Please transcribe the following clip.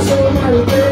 So my baby.